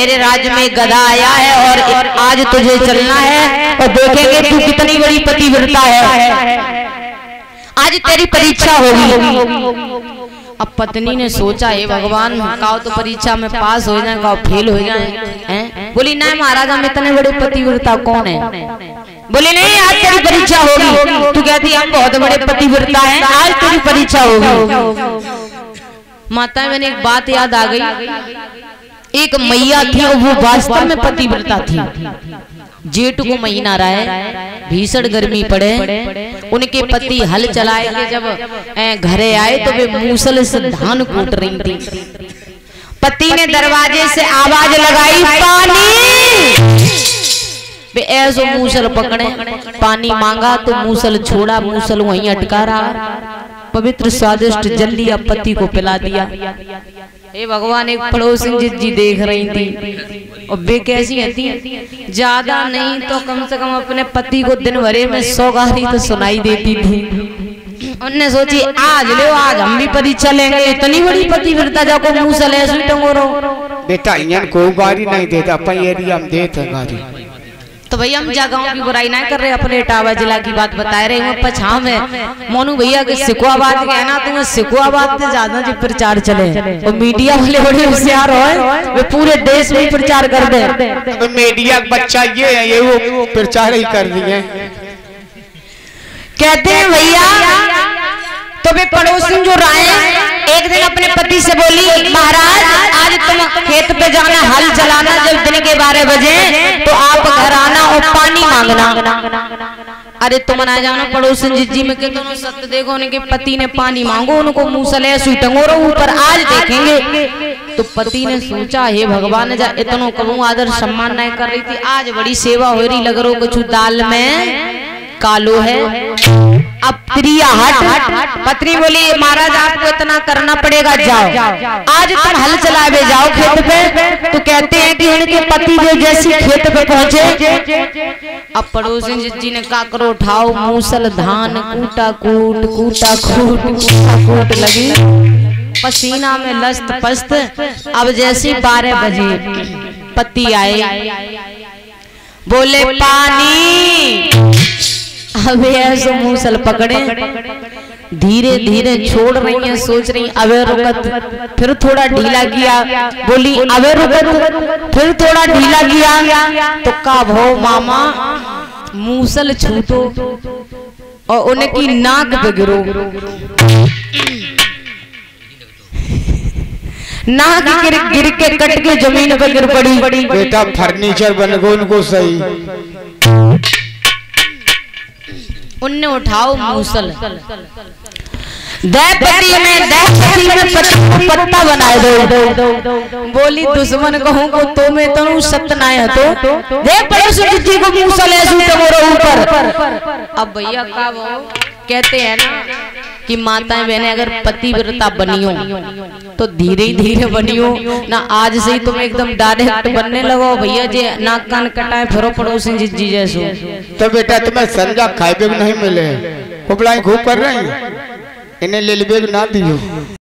मेरे राज्य में गधा आया है और आज तुझे चलना है और देखेंगे तू कितनी बड़ी पतिव्रता है। आज तेरी परीक्षा होगी। अब पत्नी ने सोचा, हे भगवान, काओ तो परीक्षा में पास हो जाए, काओ फेल हो जाए। हैं? बोली, नहीं महाराज, हम इतने बड़े पतिव्रता कौन है? बोले, नहीं, आज तेरी परीक्षा होगी। तू कहती, हम बहुत बड़े पतिव्रता हैं, आज तेरी परीक्षा होगी। माता, मैंने एक बात याद आ गई। एक मैया थी और वो वास्तव में पतिव्रता थी। जेठ को महीना रहा है भीषण गर्मी पड़े, उनके पति हल चलाएँगे जब घरे आए तो वे मूसल से धान कूट रही थी। पति ने दरवाजे से आवाज़ लगाई, पानी! वे ऐसो मूसल पकड़े, पानी मांगा तो मूसल छोड़ा, मूसल वहीं अटका रहा। पवित्र स्वादिष्ट जल लिया पति को पिला दिया। हे भगवान एक पड़ोसी जी देख रही थी। और वे कैसी थी? ज़्यादा नहीं तो कम से कम अपने पति को दिन भरे में सौगारी तो सुनाई देती थी। उनने सोची आज ले आज हम भी परीक्षा लेंगे इतनी बड़ी पतिव्रता जाको मुँह से ले टंगोरो बेटा इन को गाड़ी नहीं देता अपन एरिया में देते गाड़ी तो भैया हम जगहों की बुराई ना कर रहे अपने इटावा जिला की बात बता रहे हैं पछा में मोनू भैया के सिकुआबाद के ना तुम्हें सिकुआबाद से ज़्यादा जो प्रचार चले। और मीडिया वाले बड़े होशियार हो वे पूरे देश में प्रचार कर दे। तो मीडिया बच्चा ये है ये वो प्रचार ही कर दिए कहते हैं भैया तो वे पड़ोसी जो राय एक दिन अपने पति से बोली महाराज आज तुम खेत पे जाना हल चलाना जब दिन के बारह बजे तो आप और पानी मांगना। अरे तुम ना जाना पड़ोसन जी में के दोनों सत्य देखो उनके पति ने पानी मांगो उनको मूसल सले सुई टंगोरो ऊपर आज देखेंगे। तो पति ने सोचा हे भगवान जा इतनो कहूँ आदर सम्मान नहीं कर रही थी आज बड़ी सेवा हो रही लग रो कुछ दाल में कालो है। अब प्रिया हट। पत्नी बोली महाराज आपको इतना करना पड़ेगा जाओ। आज तुम हल चलावे जाओ खेत पे। तो कहते हैं कि उनके पति जो जैसी खेत पे पहुँचे। अब पड़ोसी जी ने का करो उठाओ मूसल धान कूटा कूट कूटा कूट कूटा कूट लगी। पसीना में लस्त पस्त अब जैसे बारह बजे पति आए। बोले पानी अब ऐसे मूसल पकड़े। धीरे धीरे छोड़ रही है सोच रही अवे रुकत फिर थोड़ा ढीला किया। बोली अवे रुकत फिर थोड़ा ढीला किया। तो का भो मामा? मूसल छूटो और उनकी नाक पे गिरो। नाक गिर गिर के कट के ज़मीन पे गिर पड़ी। बेटा फर्नीचर बन गो उनको सही। उनने उठाओ मूसल। दहपति में दहपति में पत्ता पत्ता बनाए दो। बोली दुश्मन कहूँ को तो मैं तो तो जी को मूसल ऐसे ऊपर। अब भैया का वो कहते हैं ना कि माताएँ बहने अगर पतिव्रता बनियो तो धीरे धीरे बनियो। ना आज से ही तुम एकदम डायरेक्ट बनने लगो भैया जे नाक कान कटाए फिरो पड़ोसी जी जी जैसो। तो बेटा तुम्हें संजा खाए नहीं मिले? खुबलाई खूब कर रही इन्हें ले लिबे ना दियो।